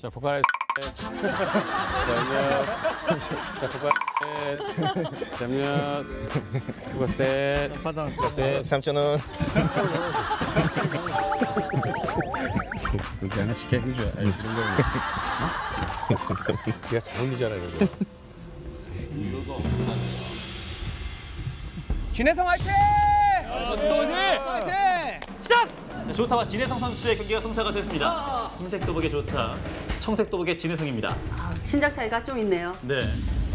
자, 포카리 잠몇 자, 포카리 잠몇 그거 셋 그거 셋 3천 원. 그렇게 하나씩 해 해줘야 이런 거 네가 잘 어울리잖아 이거. 진해성 화이팅! 자, 조타와 진해성 선수의 경기가 성사가 됐습니다. 흰색 도복의 조타, 청색 도복의 진해성입니다. 신장 차이가 좀 있네요. 네.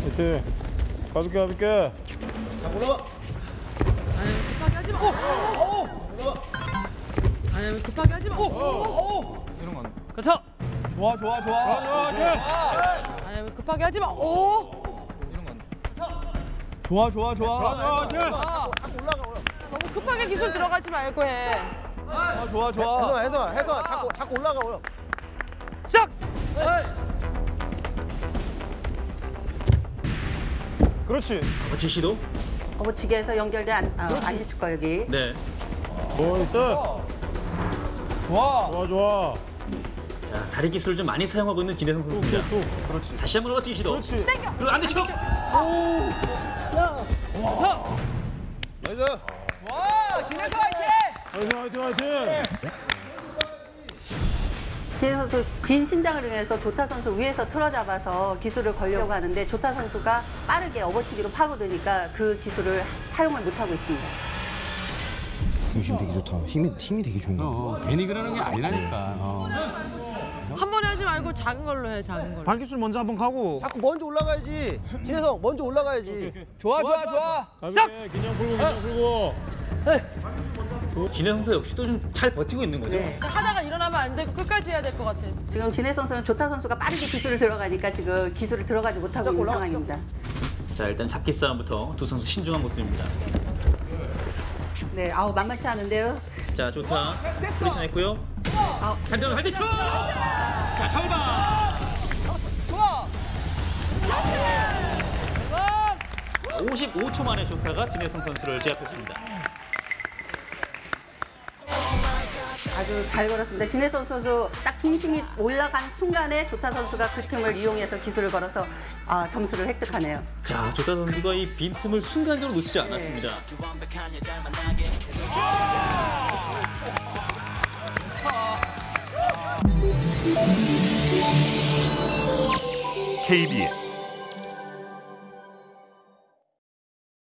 화이팅 가볼게 가볼게 급하게 하지 마. 아니 급하게 하지 마. 그렇죠. 좋아 좋아 좋아. 아니 급하게 하지 마. 오. 좋아 좋아 좋아. 너무 급하게 기술 들어가지 말고 해. 아, 좋아 좋아. 해서 해서 자꾸 자꾸 올라가 올라. 그렇지. 어치 시도. 어버치기에서 연결된 안, 어, 안지측 걸기. 네. 뭐 있어 좋아. 좋아 좋아 자, 다리 기술을 좀 많이 사용하고 있는 진해성 선수입니다. 그렇지. 다시 한번 어치 시도. 그렇지. 그리고 안 되시고. nice. 와 진해성 화이팅! 화이팅 화이팅 화이팅 진해 선수 긴 신장을 이용해서 조타 선수 위에서 틀어잡아서 기술을 걸려고 하는데 조타 선수가 빠르게 업어치기로 파고드니까 그 기술을 사용을 못하고 있습니다. 중심 되게 좋다. 힘이 힘이 되게 좋은 거. 어, 괜히 그러는 게 아니라니까 어. 한 번에 하지 말고 작은 걸로 해. 작은 걸로. 발기술 먼저 한번 가고. 자꾸 먼저 올라가야지. 진해성 먼저 올라가야지. 좋아 좋아 좋아. 가볼게 그냥 풀고 그냥 풀고 진해성 선수 역시도 좀 잘 버티고 있는 거죠. 하다가 일어나면 안 되고 끝까지 해야 될 것 같아. 지금 진해 선수는 조타 선수가 빠르게 기술을 들어가니까 지금 기술을 들어가지 못하고 있는 상황입니다. 자, 일단 잡기 싸움부터 두 선수 신중한 모습입니다. 네, 아우 만만치 않은데요. 자, 좋다. 프리천 했고요. 반대로 반대쪽. 자, 절반. 좋아. 55초 만에 조타가 진해성 선수를 제압했습니다. 아주 잘 걸었습니다. 진해선 선수 딱 중심이 올라간 순간에 조타 선수가 그 틈을 이용해서 기술을 걸어서 아, 점수를 획득하네요. 자, 조타 선수가 이 빈틈을 순간적으로 놓치지 않았습니다. KBS